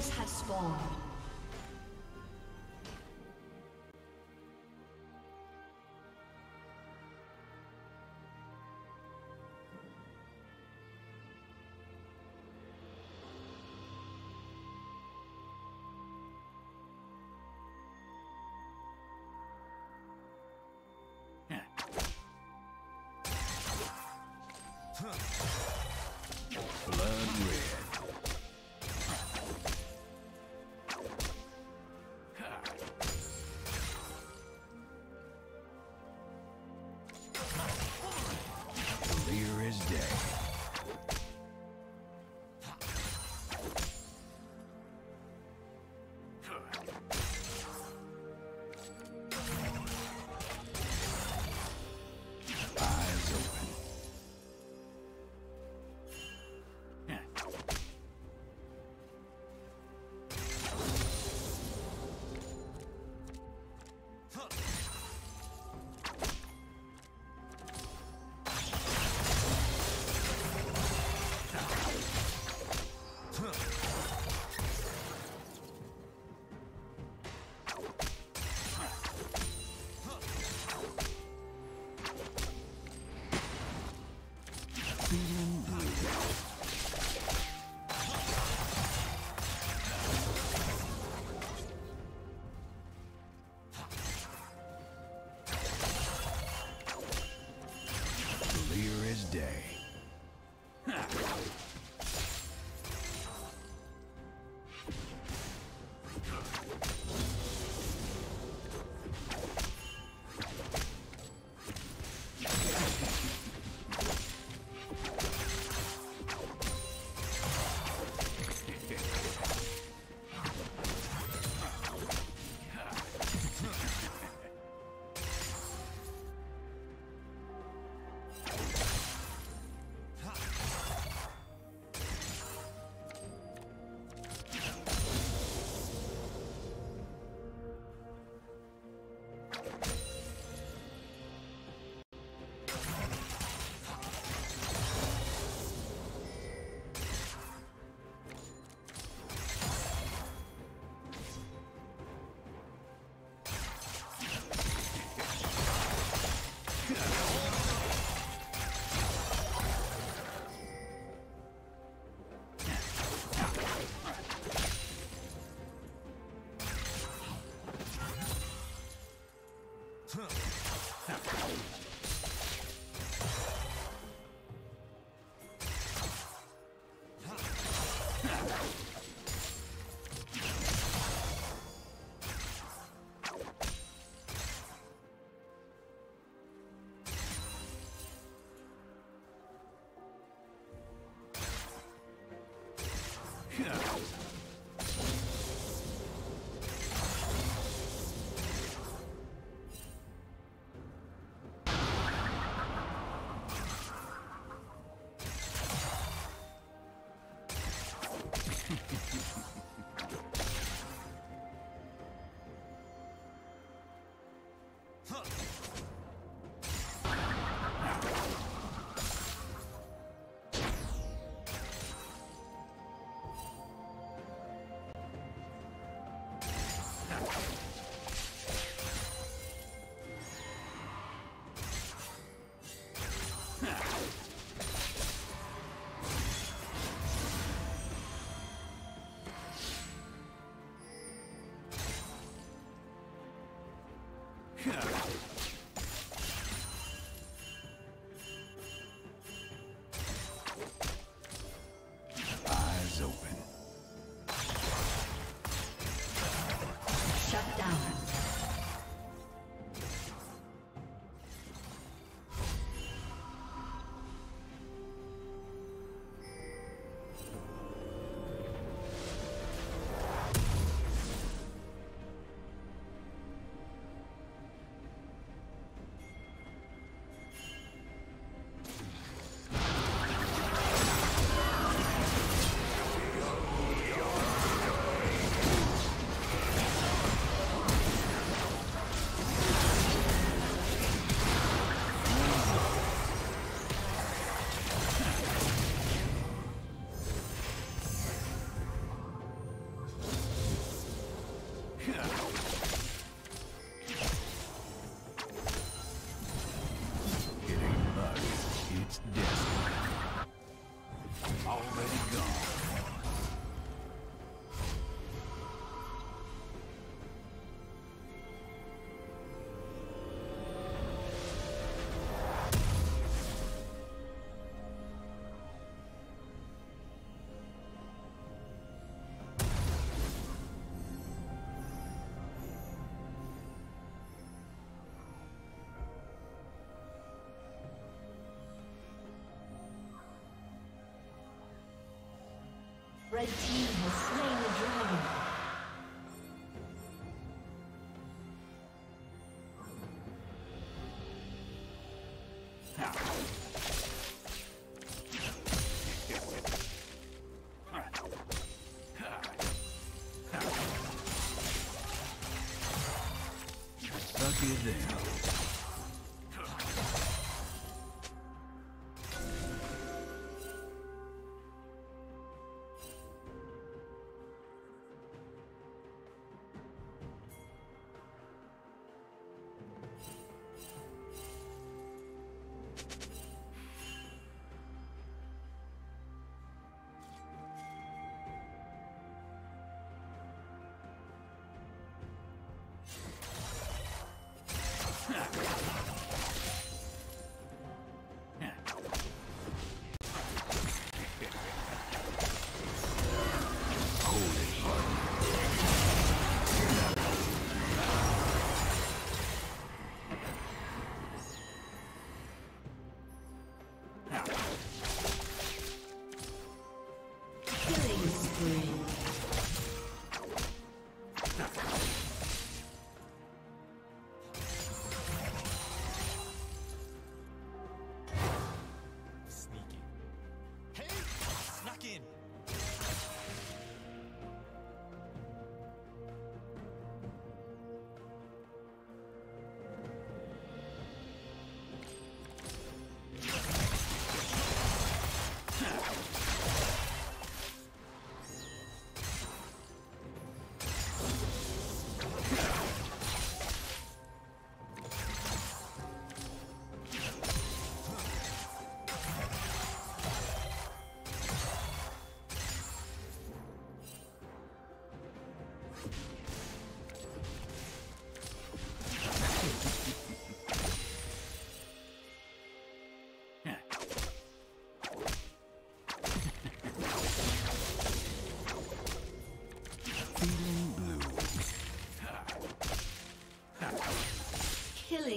minions have spawned. Blood red. Red team has slain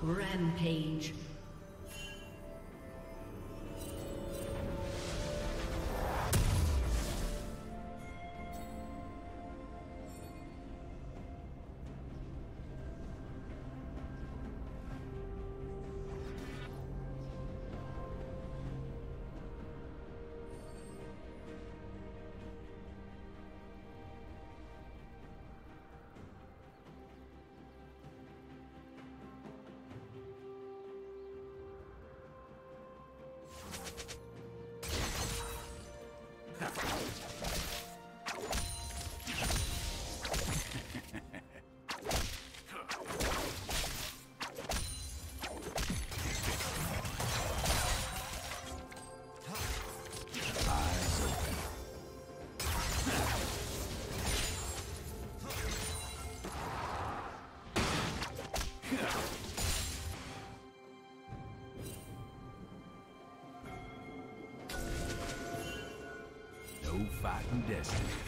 Rampage. Fighting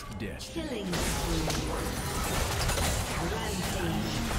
It's destiny. Killing spree. Rampage.